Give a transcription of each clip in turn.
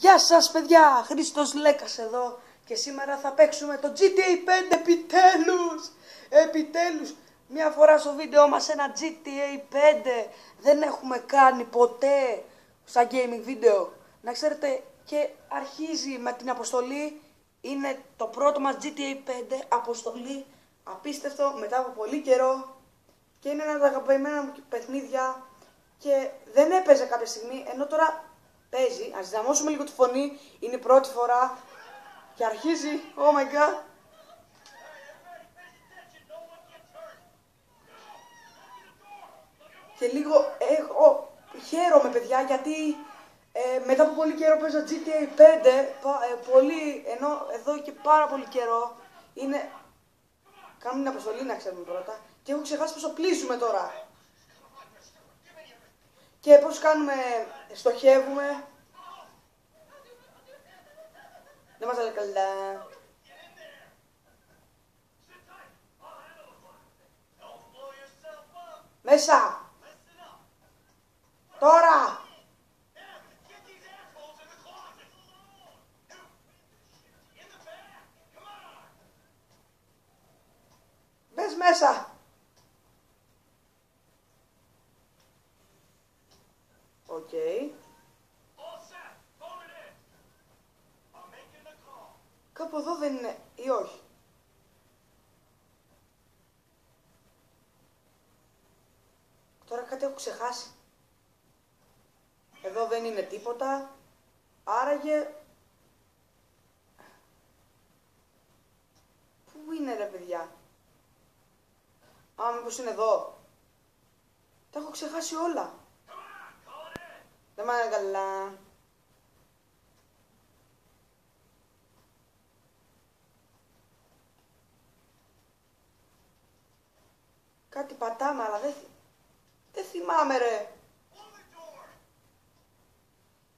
Γεια σας παιδιά, Χρήστος Λέκας εδώ και σήμερα θα παίξουμε το GTA 5 επιτέλους! Επιτέλους! Μια φορά στο βίντεο μας ένα GTA 5 δεν έχουμε κάνει ποτέ στα gaming βίντεο. Να ξέρετε και αρχίζει με την αποστολή, είναι το πρώτο μας GTA 5 αποστολή, απίστευτο μετά από πολύ καιρό και είναι ένας από τα αγαπημένα μου παιχνίδια και δεν έπαιζε κάποια στιγμή ενώ τώρα παίζει, ας δυναμώσουμε λίγο τη φωνή, είναι η πρώτη φορά. Και αρχίζει, oh my god. Και λίγο έχω, χαίρομαι παιδιά γιατί ε, μετά από πολύ καιρό παίζα GTA 5, ε, πολύ, ενώ εδώ και πάρα πολύ καιρό είναι, κάνουμε την αποστολή να ξέρουμε πρώτα. Και έχω ξεχάσει πόσο πλήσουμε τώρα και πώς κάνουμε, στοχεύουμε. Δεν μας λέει καλά. Μέσα! Τώρα! Μπες μέσα! Οκ. Κάπου εδώ δεν είναι ή όχι. Τώρα κάτι έχω ξεχάσει. Εδώ δεν είναι τίποτα. Άραγε... Πού είναι ρε παιδιά; Α, μήπως είναι εδώ. Τα έχω ξεχάσει όλα. Δεν μ' καλά. Κάτι πατάμε, αλλά δεν, δεν θυμάμαι ρε.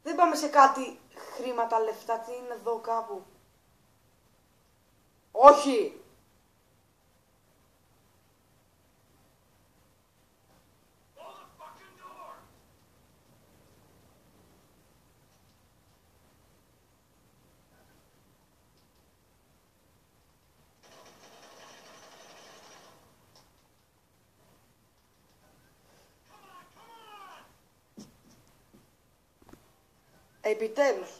Δεν πάμε σε κάτι χρήματα, λεφτά, τι είναι εδώ κάπου. Όχι! Επιτέλους.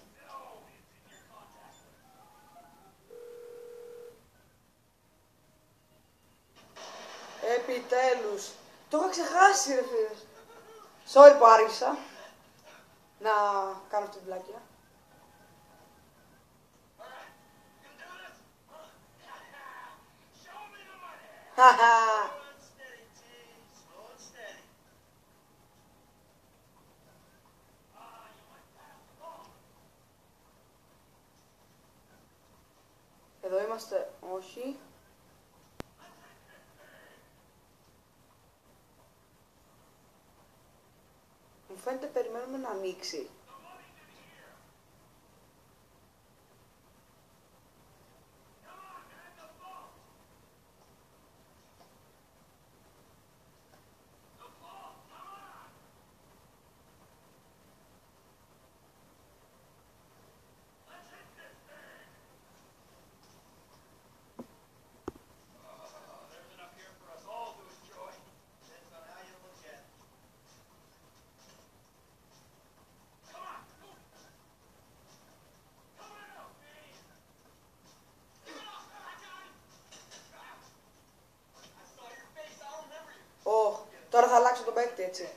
Επιτέλους. Το είχα ξεχάσει ρε φίλε. Sorry που άργησα να κάνω αυτή την πλάκια. Όχι. Μου φαίνεται περιμένουμε να ανοίξει. Τώρα θα αλλάξω τον παίκτη, έτσι.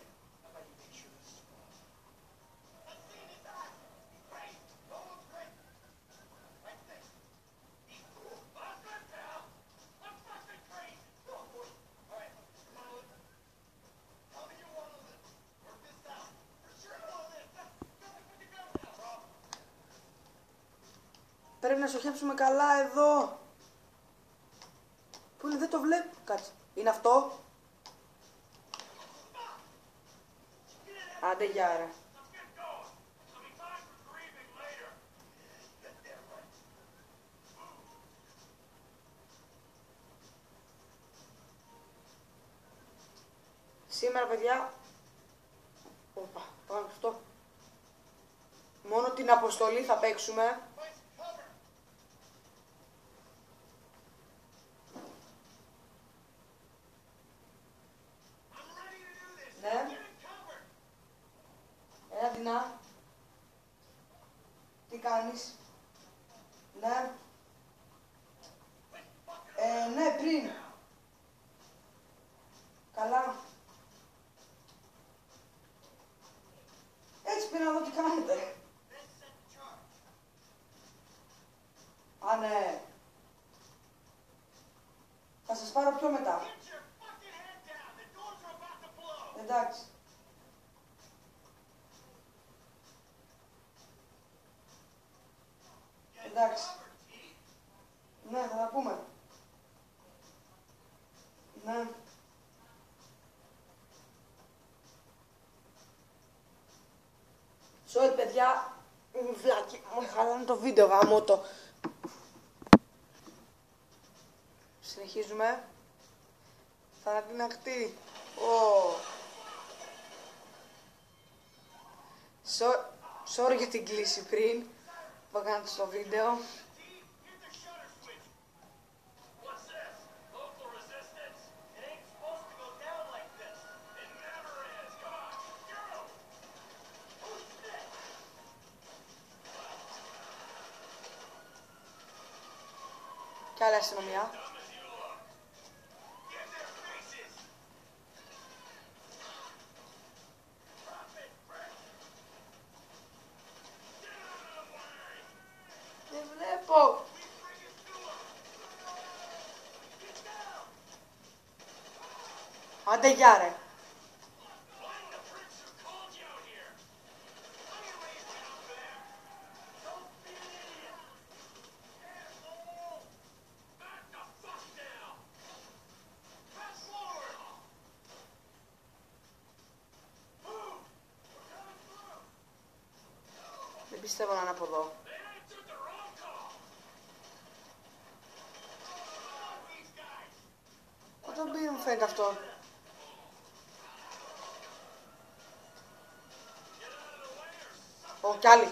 Πρέπει να σοχέψουμε καλά εδώ. Πού είναι, δεν το βλέπω. Κάτσε. Είναι αυτό. Άντε γιάρα. Σήμερα, παιδιά, Οπα, πάνω αυτό. Μόνο λοιπόν την αποστολή θα παίξουμε. Ναι. Έλα Τινά. Τι κάνεις; Ναι. Ε, ναι, πριν. Καλά. Έτσι πριν να δω τι κάνετε. Α, ναι. Θα σας πάρω πιο μετά. Εντάξει. Εντάξει. Ναι, θα τα πούμε. Ναι. Sorry, παιδιά. Είμαι βλάκι. Μου χαλάνε το βίντεο γάμο το. Συνεχίζουμε. Θανατινακτή. Ω. So- Sorry για την κλίση πριν που έκανα στο βίντεο. C'è l'astronomia? Lepo! A tagliare! Πιστεύω να είναι από εδώ. They answered the wrong call. Fuck these guys. Όταν πήγε μου φαίνεται αυτό. Get out of the way or something. Ω, κι άλλοι.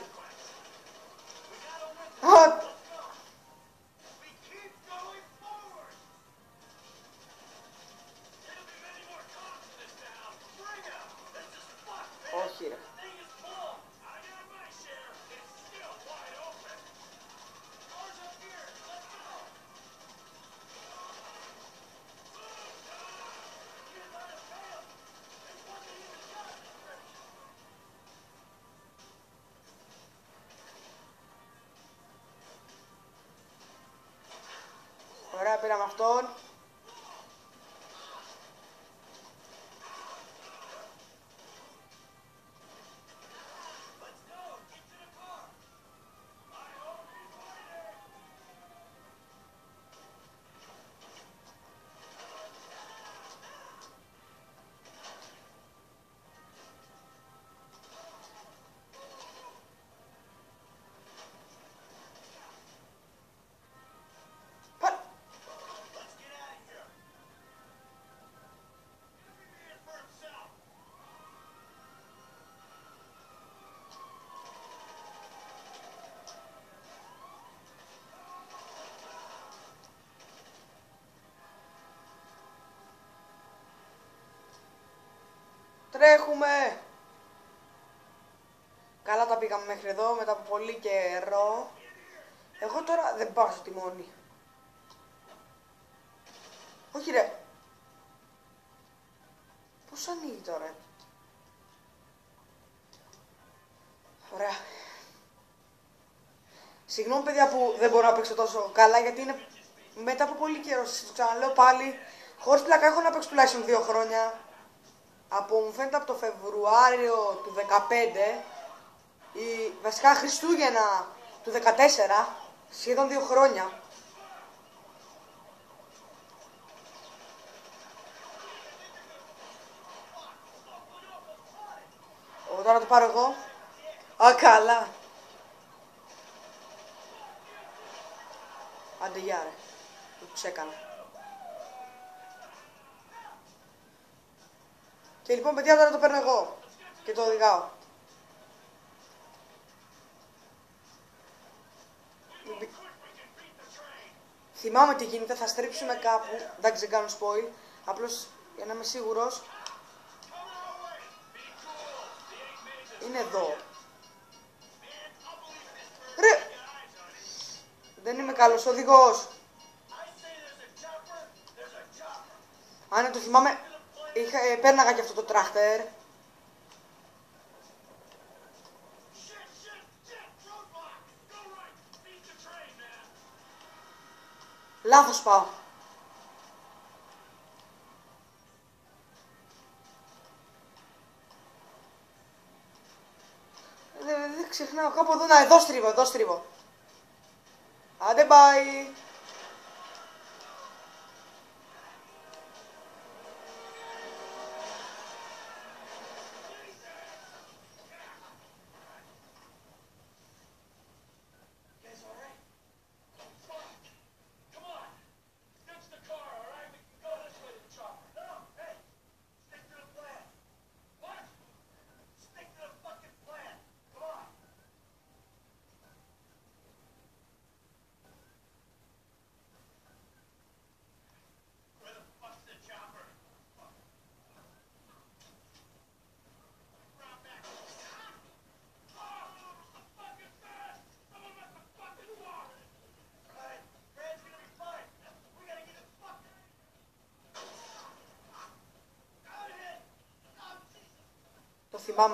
Ωραία, Τρέχουμε! Καλά τα πήγαμε μέχρι εδώ μετά από πολύ καιρό. Εγώ τώρα δεν πάω στο τιμόνι. Όχι ρε. Πώς ανοίγει τώρα; Ωραία. Συγγνώμη παιδιά που δεν μπορώ να παίξω τόσο καλά γιατί είναι μετά από πολύ καιρό. Σας το ξαναλέω πάλι. Χωρίς πλάκα έχω να παίξω τουλάχιστον δύο χρόνια. Από μου φαίνεται από το Φεβρουάριο του 15 ή βασικά Χριστούγεννα του 14, σχεδόν δύο χρόνια. Ο, τώρα το πάρω εγώ. Α, καλά. Άντε γεια ρε. Το τους έκανα. Και λοιπόν παιδιά τώρα το παίρνω εγώ και το οδηγάω. Θυμάμαι τι γίνεται, θα στρίψουμε κάπου, εντάξει δεν κάνω spoil, απλώς για να είμαι σίγουρος. Είναι εδώ. Ρε! Δεν είμαι καλός οδηγός. Αν ναι, το θυμάμαι, είχα, ε, πέρναγα και αυτό το τράχτερ. Shit, shit, shit! Roadblock! Go right! Beat the train, man! Λάθος πάω. Δεν δεν ξεχνάω κάπου εδώ. Να, εδώ στρίβω, εδώ στρίβω. Άντε, bye. You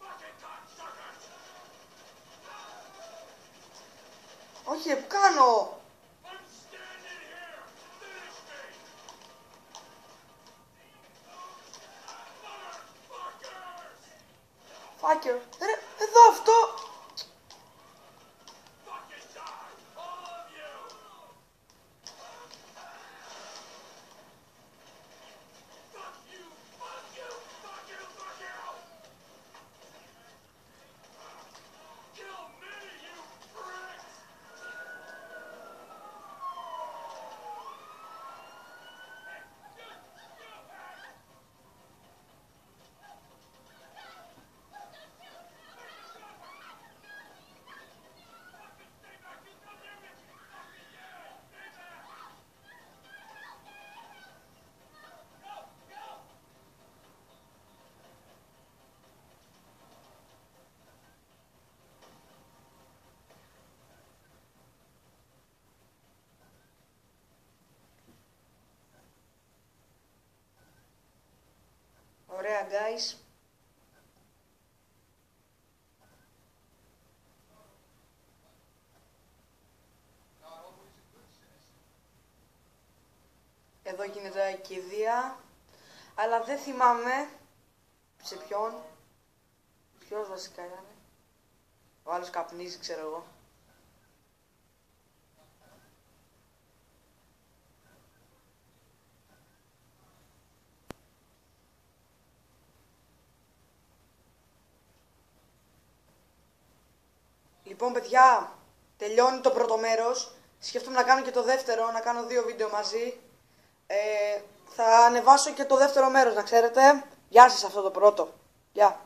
fucking cocksuckers! Όχι, ε, που κάνω. I'm standing here! Finish me! Motherfuckers! Φάκερ. Ρε, εδώ αυτό. Ωραία, guys. Εδώ γίνεται κηδεία. Αλλά δεν θυμάμαι σε ποιον. Ποιος βασικά ήταν. Ο άλλος καπνίζει, ξέρω εγώ. Λοιπόν, παιδιά, τελειώνει το πρώτο μέρος. Σκέφτομαι να κάνω και το δεύτερο, να κάνω δύο βίντεο μαζί. Ε, θα ανεβάσω και το δεύτερο μέρος, να ξέρετε. Γεια σας αυτό το πρώτο. Γεια.